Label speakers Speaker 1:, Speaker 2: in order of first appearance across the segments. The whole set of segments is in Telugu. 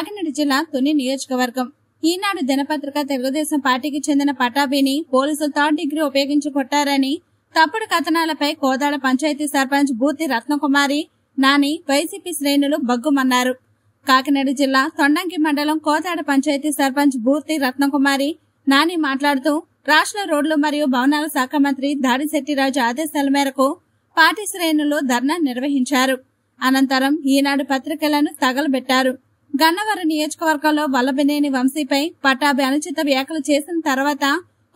Speaker 1: కాకినాడ జిల్లా తుని నియోజకవర్గం. ఈనాడు దినపత్రిక తెలుగుదేశం పార్టీకి చెందిన పటాభిని పోలీసులు థర్డ్ డిగ్రీ ఉపయోగించి కొట్టారని తప్పుడు కథనాలపై కోదాడ పంచాయతీ సర్పంచ్ బూతి రత్నకుమారి నాని వైసీపీ శ్రేణులు బగ్గుమన్నారు. కాకినాడ జిల్లా తొండంకి మండలం కోదాడ పంచాయతీ సర్పంచ్ బూర్తి రత్నకుమారి నాని మాట్లాడుతూ రాష్ట్ర రోడ్లు మరియు భవనాల శాఖ మంత్రి దాడిశెట్టిరాజు ఆదేశాల మేరకు పార్టీ శ్రేణులు ధర్నా నిర్వహించారు. అనంతరం ఈనాడు పత్రికలను తగలబెట్టారు. గన్నవరం నియోజకవర్గంలో వల్లభనేని వంశీపై పట్టాభి అనుచిత వ్యాఖ్యలు చేసిన తర్వాత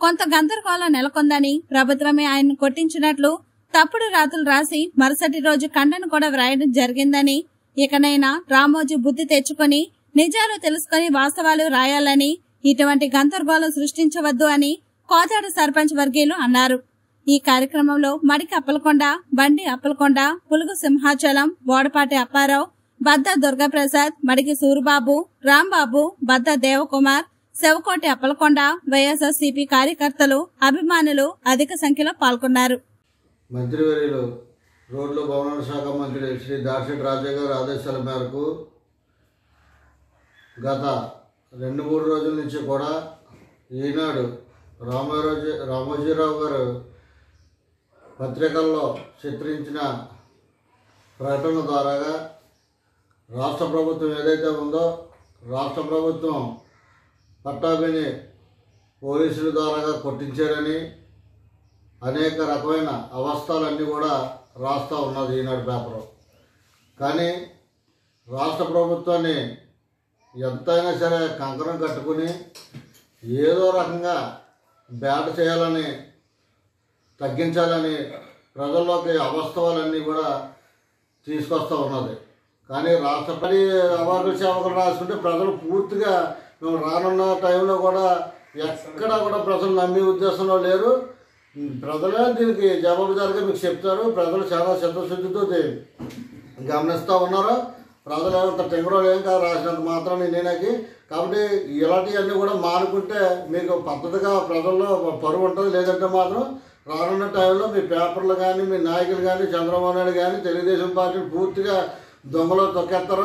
Speaker 1: కొంత గందరగోళం నెలకొందని ప్రభుత్వమే ఆయన్ను కొట్టించినట్లు తప్పుడు రాతలు రాసి మరుసటి రోజు కండను కూడా వ్రాయడం జరిగిందని ఇకనైనా రామోజీ బుద్ధి తెచ్చుకొని నిజాలు తెలుసుకొని వాస్తవాలు రాయాలని ఇటువంటి గందరగోళం సృష్టించవద్దు అని కోదాడ సర్పంచ్ వర్గీయులు అన్నారు. ఈ కార్యక్రమంలో మడికి అప్పలకొండ బండి అప్పలకొండ పులుగు సింహాచలం బోడపాటి అప్పారావు బద్ద దుర్గాప్రసాద్ మడికి సూరిబాబు రాంబాబు బద్ద దేవకుమార్ శివకోటి అప్పలకొండ వైఎస్ఆర్సీపీ కార్యకర్తలు అభిమానులు అధిక సంఖ్యలో పాల్గొన్నారు.
Speaker 2: మంత్రివర్యులు రోడ్లు భవనాల శాఖ మంత్రి శ్రీ దార్శెట్ రాజా గారి ఆదేశాల మేరకు గత రెండు మూడు రోజుల నుంచి కూడా ఈనాడు రామరాజు రామోజీరావు గారు పత్రికల్లో చిత్రించిన ప్రకటన ద్వారాగా రాష్ట్ర ప్రభుత్వం ఏదైతే ఉందో రాష్ట్ర ప్రభుత్వం పట్టాభిని పోలీసుల ద్వారాగా కొట్టించారని అనేక రకమైన అవస్థలన్నీ కూడా రాస్తూ ఉన్నది ఈనాడు పేపరు. కానీ రాష్ట్ర ప్రభుత్వాన్ని ఎంతైనా సరే కంకణం కట్టుకుని ఏదో రకంగా బ్యాట చేయాలని తగ్గించాలని ప్రజల్లోకి అవస్థవాలన్నీ కూడా తీసుకొస్తూ ఉన్నది. కానీ రాష్ట్రపతి అవార్డు సేవకులు రాసుకుంటే ప్రజలు పూర్తిగా మేము రానున్న టైంలో కూడా ఎక్కడా కూడా ప్రజలు నమ్మే ఉద్దేశంలో లేరు. ప్రజలే దీనికి జవాబుదారిగా మీకు చెప్తారు. ప్రజలు చాలా చిత్తశుద్ధితో గమనిస్తూ ఉన్నారు. ప్రజలు ఏమంత టెంగరోలు ఏం కాదు రాసినంత మాత్రం నేనకి. కాబట్టి ఇలాంటివన్నీ కూడా మానుకుంటే మీకు పద్ధతిగా ప్రజల్లో పరువు ఉంటుంది. లేదంటే మాత్రం రానున్న టైంలో మీ పేపర్లు కానీ మీ నాయకులు కానీ చంద్రబాబు నాయుడు కానీ తెలుగుదేశం పార్టీని పూర్తిగా ଜଙ୍ଗଲ ଡକାତର